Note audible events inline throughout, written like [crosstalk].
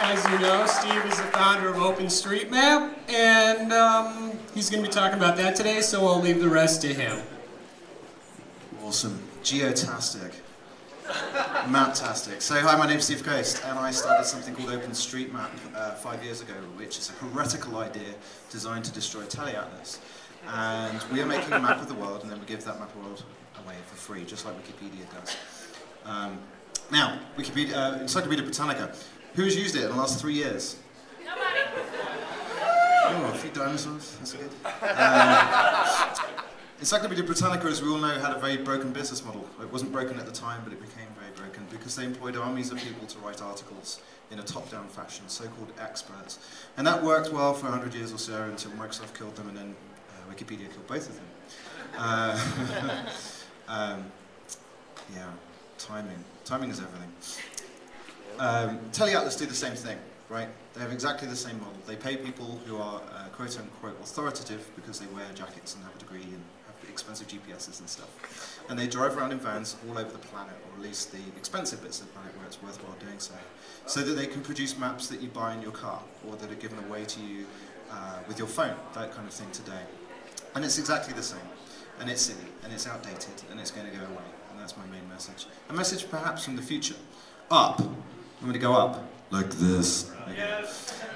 As you know, Steve is the founder of OpenStreetMap, and um, he's going to be talking about that today, so I'll leave the rest to him. Awesome. Geotastic. Maptastic. So hi, my name's Steve Coast, and I started something called OpenStreetMap uh, five years ago, which is a heretical idea designed to destroy TeleAtlas. And we are making a map of the world, and then we give that map of the world away for free, just like Wikipedia does. Um, now, Wikipedia, uh, Encyclopedia Britannica. Who's used it in the last three years? Oh, a few dinosaurs. That's good. Um, [laughs] Encyclopedia Britannica, as we all know, had a very broken business model. It wasn't broken at the time, but it became very broken because they employed armies of people to write articles in a top-down fashion, so-called experts. And that worked well for 100 years or so until Microsoft killed them and then uh, Wikipedia killed both of them. Uh, [laughs] um, yeah, timing. Timing is everything. Um, TeleAtlas do the same thing, right? They have exactly the same model. They pay people who are uh, quote-unquote authoritative because they wear jackets and have a degree and have expensive GPSs and stuff. And they drive around in vans all over the planet, or at least the expensive bits of the planet where it's worthwhile doing so, so that they can produce maps that you buy in your car, or that are given away to you uh, with your phone, that kind of thing today. And it's exactly the same. And it's silly, and it's outdated, and it's going to go away. That's my main message. A message perhaps from the future. Up. I'm going to go up. Like this.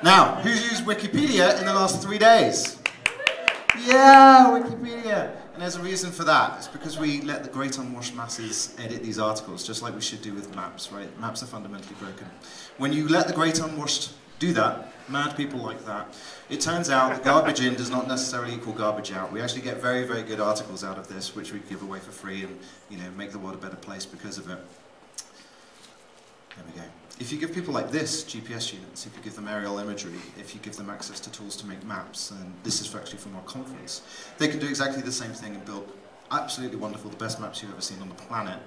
Now, who's used Wikipedia in the last three days? Yeah, Wikipedia. And there's a reason for that. It's because we let the great unwashed masses edit these articles, just like we should do with maps, right? Maps are fundamentally broken. When you let the great unwashed do that, mad people like that, it turns out that garbage in does not necessarily equal garbage out. We actually get very, very good articles out of this, which we give away for free and, you know, make the world a better place because of it. There we go. If you give people like this GPS units, if you give them aerial imagery, if you give them access to tools to make maps, and this is actually from our conference, they can do exactly the same thing and build absolutely wonderful, the best maps you've ever seen on the planet.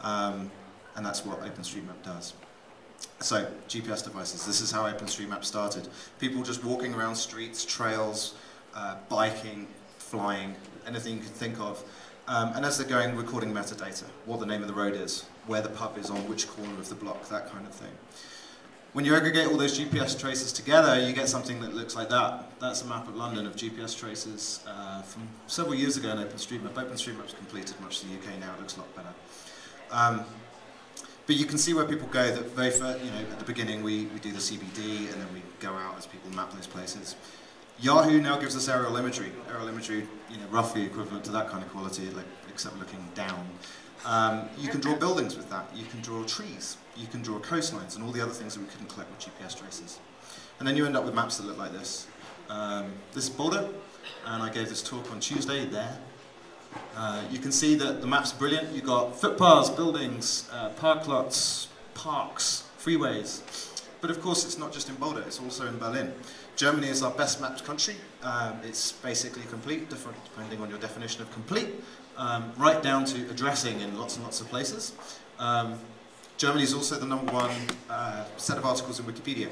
Um, and that's what OpenStreetMap does. So, GPS devices, this is how OpenStreetMap started. People just walking around streets, trails, uh, biking, flying, anything you can think of. Um, and as they're going, recording metadata, what the name of the road is, where the pub is on which corner of the block, that kind of thing. When you aggregate all those GPS traces together, you get something that looks like that. That's a map of London of GPS traces uh, from several years ago in OpenStreetMap. OpenStreetMap's completed much of the UK now, it looks a lot better. Um, but you can see where people go that very first, you know, at the beginning we, we do the CBD and then we go out as people map those places. Yahoo now gives us aerial imagery. Aerial imagery, you know, roughly equivalent to that kind of quality, like, except looking down. Um, you can draw buildings with that. You can draw trees. You can draw coastlines and all the other things that we couldn't collect with GPS traces. And then you end up with maps that look like this. Um, this is Boulder, and I gave this talk on Tuesday there. Uh, you can see that the map's brilliant. You've got footpaths, buildings, uh, park lots, parks, freeways. But of course, it's not just in Boulder, it's also in Berlin. Germany is our best mapped country. Um, it's basically complete, different depending on your definition of complete, um, right down to addressing in lots and lots of places. Um, Germany is also the number one uh, set of articles in Wikipedia.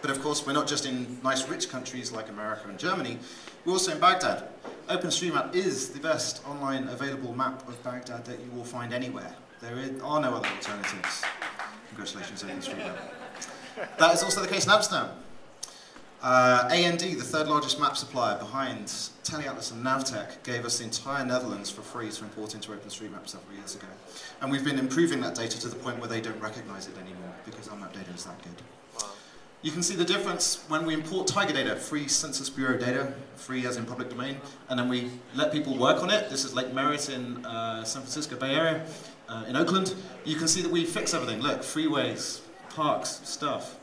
But of course, we're not just in nice rich countries like America and Germany, we're also in Baghdad. OpenStreetMap is the best online available map of Baghdad that you will find anywhere. There are no other alternatives. Congratulations, OpenStreetMap. That is also the case in Amsterdam. Uh, AND, the third largest map supplier behind TeleAtlas and Navteq, gave us the entire Netherlands for free to import into OpenStreetMap several years ago. And we've been improving that data to the point where they don't recognize it anymore because our map data is that good. You can see the difference when we import Tiger data, free Census Bureau data, free as in public domain, and then we let people work on it. This is Lake Merritt in uh, San Francisco Bay Area, uh, in Oakland. You can see that we fix everything. Look, freeways, parks, stuff.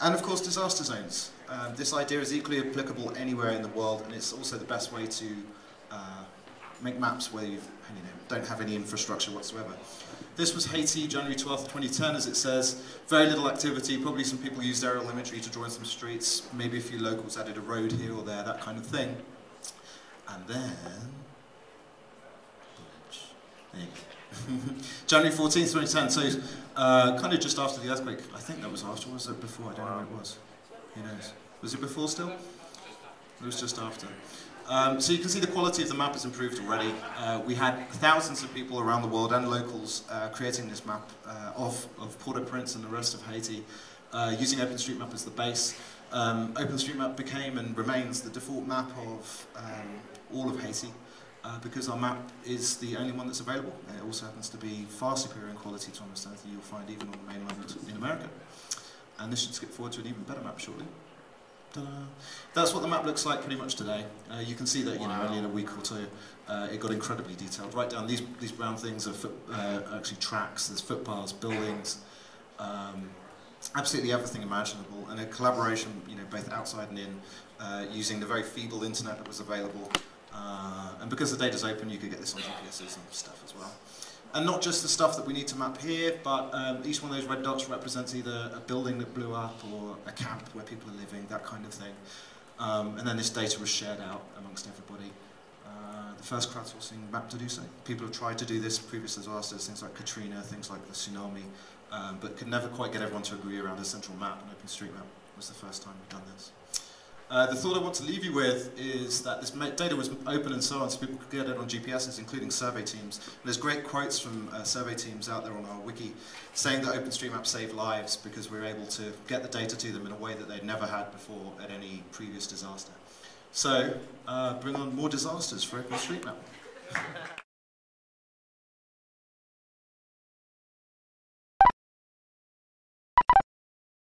And of course, disaster zones. Um, this idea is equally applicable anywhere in the world, and it's also the best way to uh, make maps where you you know, don't have any infrastructure whatsoever. This was Haiti, January 12th, 2010, as it says. Very little activity, probably some people used aerial imagery to draw in some streets, maybe a few locals added a road here or there, that kind of thing. And then... [laughs] January 14th, 2010, so uh, kind of just after the earthquake. I think that was after, was it before? I don't know what it was. Who knows? Was it before still? It was just after. Um, so you can see the quality of the map has improved already. Uh, we had thousands of people around the world and locals uh, creating this map uh, of, of Port-au-Prince and the rest of Haiti uh, using OpenStreetMap as the base. Um, OpenStreetMap became and remains the default map of um, all of Haiti uh, because our map is the only one that's available. It also happens to be far superior in quality to almost anything you'll find even on the mainland in America. And this should skip forward to an even better map shortly. That's what the map looks like pretty much today. Uh, you can see that you know only in a week or two uh, it got incredibly detailed. Right down these these brown things are foot, uh, actually tracks. There's footpaths, buildings, um, absolutely everything imaginable, and a collaboration you know both outside and in, uh, using the very feeble internet that was available. Uh, and because the data's open, you could get this on GPSs and stuff as well. and not just the stuff that we need to map here, but um, each one of those red dots represents either a building that blew up or a camp where people are living, that kind of thing. Um, and then this data was shared out amongst everybody. Uh, the first crowdsourcing map to do so. People have tried to do this in previous disasters, things like Katrina, things like the tsunami, um, but could never quite get everyone to agree around a central map, and OpenStreetMap was the first time we've done this. Uh, the thought I want to leave you with is that this data was open and so on, so people could get it on GPSs, including survey teams. And there's great quotes from uh, survey teams out there on our wiki saying that OpenStreetMap saved lives because we were able to get the data to them in a way that they'd never had before at any previous disaster. So, uh, bring on more disasters for OpenStreetMap. [laughs]